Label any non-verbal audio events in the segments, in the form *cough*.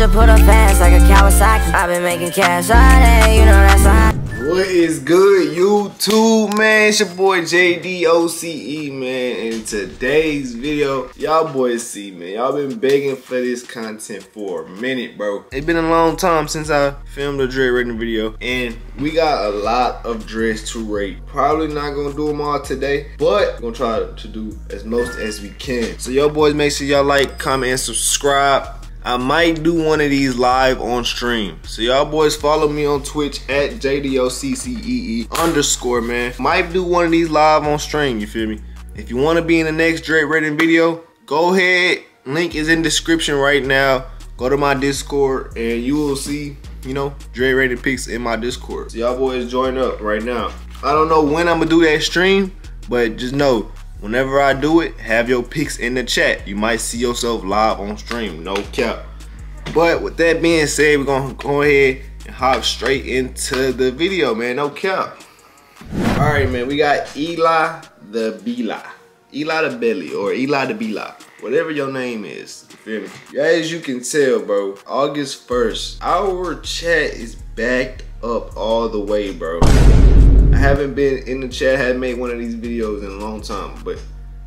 just put up fast like a Kawasaki. I've been making cash all day, you know that's high. What is good, YouTube, man? It's your boy JDOCCEE, man. In today's video, y'all boys see, man. Y'all been begging for this content for a minute, bro. It's been a long time since I filmed a dread rating video, and we got a lot of dreads to rate. Probably not gonna do them all today, but gonna try to do as most as we can. So, y'all boys, make sure y'all like, comment, and subscribe. I might do one of these live on stream. So y'all boys follow me on Twitch at JDOCCEE underscore, man. Might do one of these live on stream, you feel me? If you want to be in the next dread rating video, go ahead. Link is in description right now. Go to my Discord and you will see, you know, dread rating pics in my Discord. So y'all boys join up right now. I don't know when I'm going to do that stream, but just know Whenever I do it, have your picks in the chat. You might see yourself live on stream, no cap. But with that being said, we're gonna go ahead and hop straight into the video, man, no cap. All right, man, we got Eli the Bila. Eli the Belly or Eli the Bila. Whatever your name is, you feel me? As you can tell, bro, August 1st, our chat is backed up all the way, bro haven't been in the chat, haven't made one of these videos in a long time, but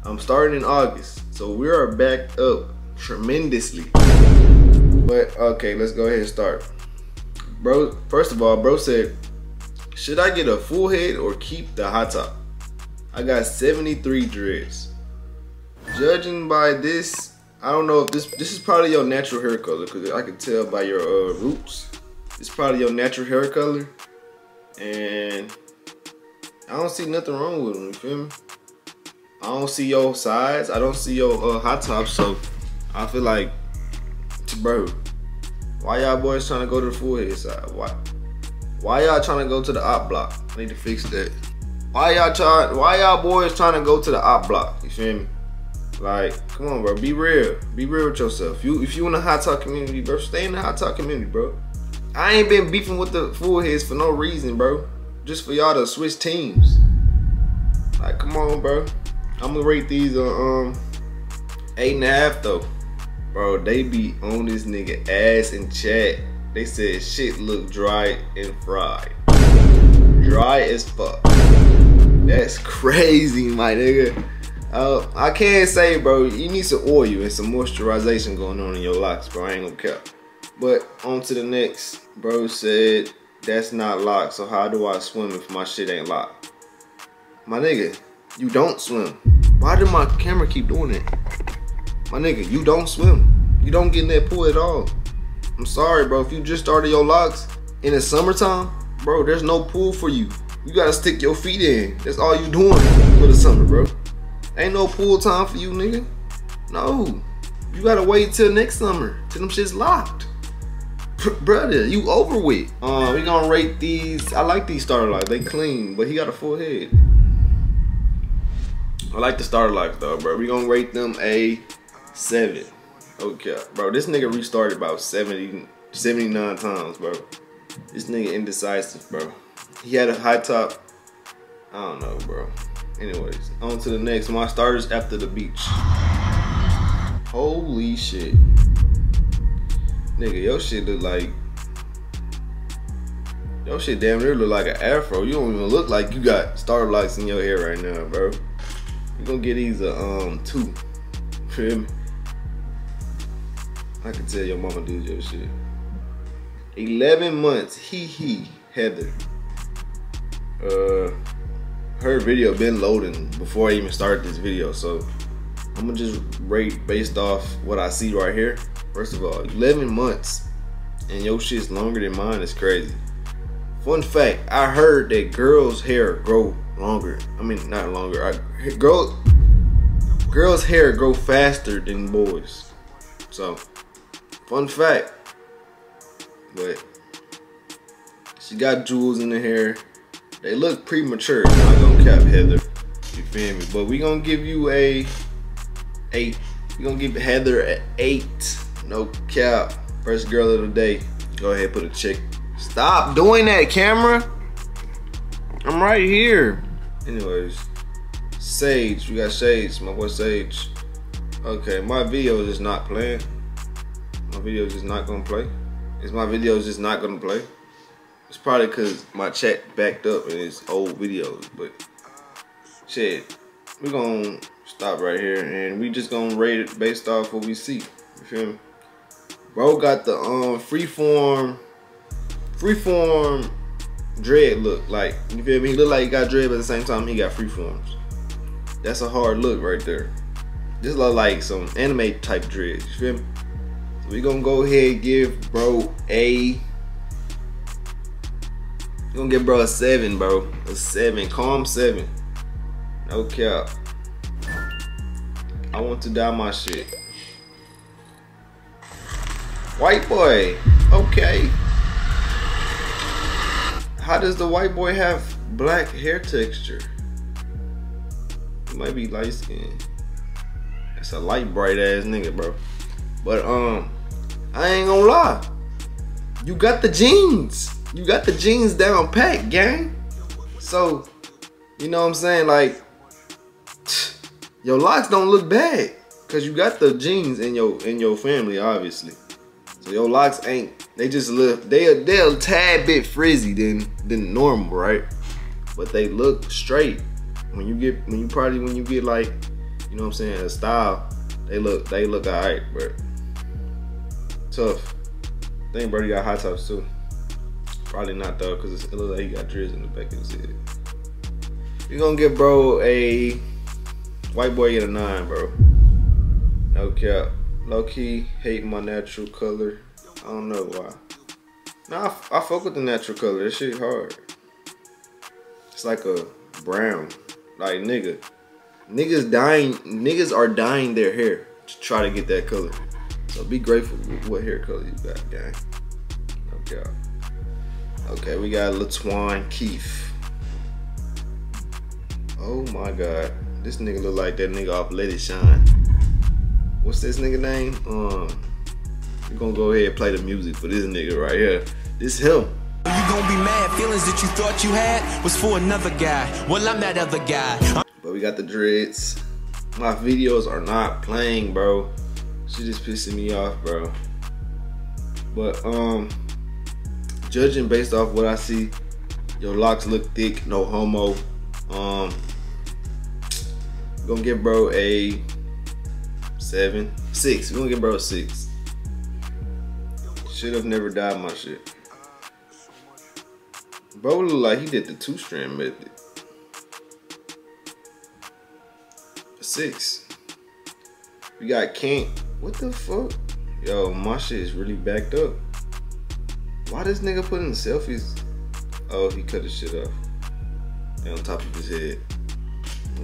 I'm starting in August. So we are backed up tremendously. But okay, let's go ahead and start. Bro, first of all, bro said, should I get a full head or keep the hot top? I got 73 dreads. Judging by this, I don't know if this this is probably your natural hair color because I can tell by your uh, roots. It's probably your natural hair color. And I don't see nothing wrong with them, you feel me? I don't see your size. I don't see your uh, hot top, so I feel like, bro, why y'all boys trying to go to the full head side? Why? Why y'all trying to go to the op block? I need to fix that. Why y'all try? Why y'all boys trying to go to the op block? You feel me? Like, come on, bro. Be real. Be real with yourself. You, if you in the hot top community, bro, stay in the hot top community, bro. I ain't been beefing with the full heads for no reason, bro just for y'all to switch teams. Like, come on, bro. I'm gonna rate these uh, um eight and a half though. Bro, they be on this nigga ass in chat. They said shit look dry and fried. Dry as fuck. That's *laughs* crazy, my nigga. Uh, I can't say, bro, you need some oil and some moisturization going on in your locks, bro. I ain't gonna care. But on to the next. Bro said that's not locked, so how do I swim if my shit ain't locked? My nigga, you don't swim. Why did my camera keep doing it? My nigga, you don't swim. You don't get in that pool at all. I'm sorry, bro. If you just started your locks in the summertime, bro, there's no pool for you. You gotta stick your feet in. That's all you doing for the summer, bro. Ain't no pool time for you, nigga. No. You gotta wait till next summer, till them shit's locked brother, you over with. Uh, we gonna rate these. I like these starter lights. They clean, but he got a full head. I like the starter lights though, bro. We gonna rate them a seven. Okay, bro. This nigga restarted about 70, 79 times, bro. This nigga indecisive, bro. He had a high top. I don't know, bro. Anyways, on to the next. My starters after the beach. Holy shit. Nigga, your shit look like your shit damn near look like an afro. You don't even look like you got star lights in your hair right now, bro. You gonna get these uh, um two. Feel me? I can tell your mama did your shit. 11 months, hee hee, Heather. Uh, her video been loading before I even started this video, so I'm gonna just rate based off what I see right here. First of all, 11 months and your shit's longer than mine is crazy. Fun fact, I heard that girls' hair grow longer. I mean, not longer. I, girls, girls' hair grow faster than boys. So, fun fact. But she got jewels in the hair. They look premature. I'm not gonna cap Heather. You feel me? But we gonna give you a eight. We gonna give Heather an eight. No cap. First girl of the day. Go ahead, put a check. Stop doing that, camera. I'm right here. Anyways, Sage. We got Sage. My boy Sage. Okay, my video is just not playing. my video is just not gonna play? Is my video is just not gonna play? It's probably cause my chat backed up and it's old videos, but shit, we're gonna stop right here and we just gonna rate it based off what we see. You feel me? Bro got the um freeform, freeform dread look. Like you feel me? He look like he got dread, but at the same time he got freeforms. That's a hard look right there. This look like some anime type dread. You feel me? So we gonna go ahead give bro a. We gonna give bro a seven, bro. A seven, calm seven. No cap. I want to dye my shit. White boy. Okay. How does the white boy have black hair texture? He might be light skin. That's a light bright ass nigga, bro. But um, I ain't gonna lie. You got the genes. You got the genes down pat, gang. So, you know what I'm saying? Like, your locks don't look bad. Cause you got the genes in your in your family, obviously. So your locks ain't they just look they they're a tad bit frizzy than than normal, right? But they look straight. When you get when you probably when you get like, you know what I'm saying, a style, they look they look alright, but tough. I think Brody got high tops too. Probably not though, cause it looks like he got dreads in the back of his head. We gonna give bro a white boy get a nine, bro. No cap. Low key hate my natural color. I don't know why. Nah, I, I fuck with the natural color. This shit hard. It's like a brown. Like nigga. Niggas dyeing niggas are dyeing their hair to try to get that color. So be grateful with what hair color you got, gang. Okay. Okay, we got Latwan Keith. Oh my god. This nigga look like that nigga off Let It Shine. This nigga name? Um we gonna go ahead and play the music for this nigga right here. This him. You gonna be mad. Feelings that you thought you had was for another guy. Well, I'm that other guy. But we got the dreads. My videos are not playing, bro. She just pissing me off, bro. But um, judging based off what I see, your locks look thick, no homo. Um, gonna give bro a seven, six. We gonna give bro six. Should have never dyed my shit. Bro look like he did the two strand method. Six. We got Kent. What the fuck? Yo, my shit is really backed up. Why this nigga putting selfies? Oh, he cut his shit off. And on top of his head.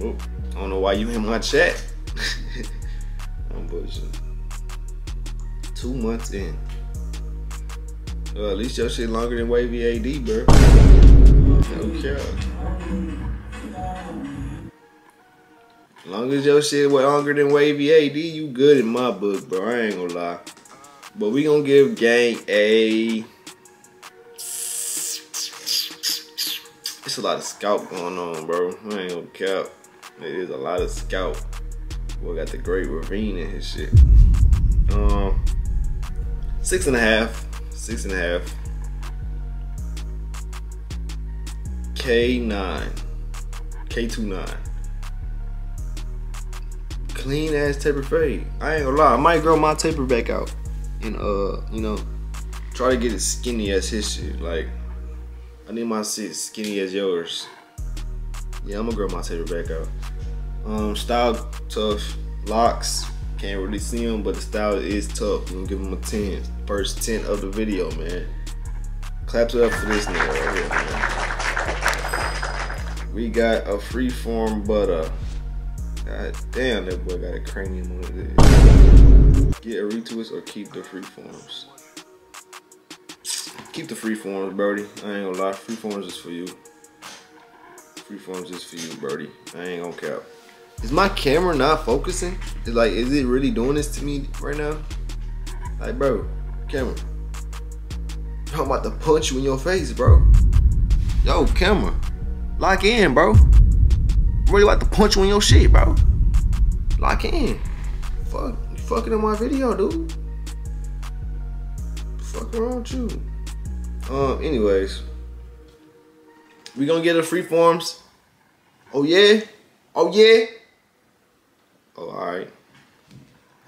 Oop. I don't know why you in my chat. Two months in. Well, at least your shit longer than Wavy AD, bro. No cap. Long as your shit was longer than Wavy AD, you good in my book, bro. I ain't gonna lie. But we gonna give Gang a. It's a lot of scalp going on, bro. I ain't gonna cap. It is a lot of scalp. Boy got the great ravine in his shit. Um, six and a half. Six and a half. K9. K29. Clean ass taper fade. I ain't gonna lie. I might grow my taper back out. And uh, you know, try to get it skinny as his shit. Like, I need my shit skinny as yours. Yeah, I'm gonna grow my taper back out. Um, style tough. Locks, can't really see them, but the style is tough. I'm gonna give him a 10. First 10 of the video, man. Claps it up for this nigga right here, man. We got a freeform butter. God damn, that boy got a cranium on it. Get a retwist or keep the freeforms. Keep the freeforms, Birdie. I ain't gonna lie, freeforms is for you. Freeforms is for you, Birdie. I ain't gonna cap. Is my camera not focusing? Is like, is it really doing this to me right now? Like, bro, camera. I'm about to punch you in your face, bro. Yo, camera. Lock in, bro. I'm really about to punch you in your shit, bro. Lock in. Fuck, you fucking in my video, dude. Fuck wrong with you? Um, anyways. We gonna get the free forms. Oh yeah? Oh yeah? Oh alright.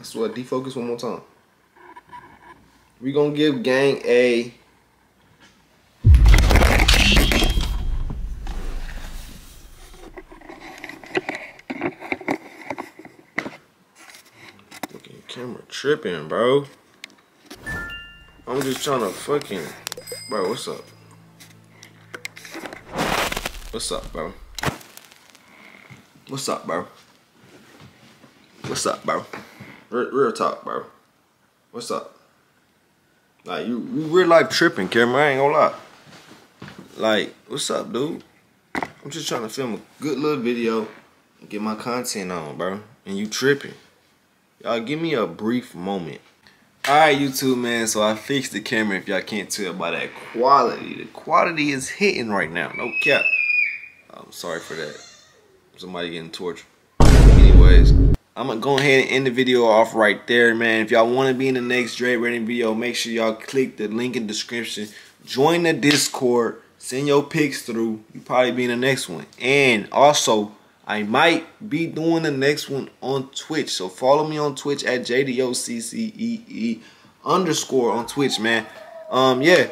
I swear defocus one more time. We gonna give gang a Fucking camera tripping, bro. I'm just trying to fucking Bro, what's up? What's up, bro? What's up, bro? What's up, bro? Real, real talk, bro. What's up? Like you, you real life tripping, camera. I ain't gonna lie. Like, what's up, dude? I'm just trying to film a good little video and get my content on, bro. And you tripping. Y'all give me a brief moment. Alright, YouTube, man. So I fixed the camera if y'all can't tell by that quality. The quality is hitting right now. No cap. I'm sorry for that. Somebody getting tortured. Anyways, I'm gonna go ahead and end the video off right there, man. If y'all want to be in the next dread Rating video, make sure y'all click the link in the description. Join the Discord. Send your pics through. You probably be in the next one. And also, I might be doing the next one on Twitch. So follow me on Twitch at JDOCCEE underscore on Twitch, man. Um, yeah.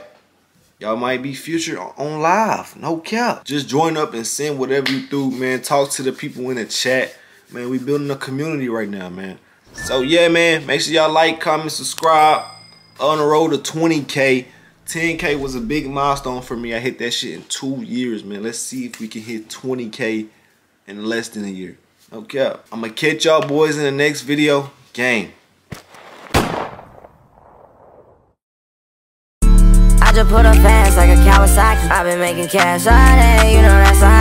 Y'all might be future on live. No cap. Just join up and send whatever you do, man. Talk to the people in the chat. Man, we building a community right now, man. So yeah, man. Make sure y'all like, comment, subscribe. On the road to 20K. 10K was a big milestone for me. I hit that shit in two years, man. Let's see if we can hit 20K in less than a year. Okay. I'm gonna catch y'all boys in the next video. Gang. I just put up fast like a Kawasaki. I've been making cash all day, you know that's a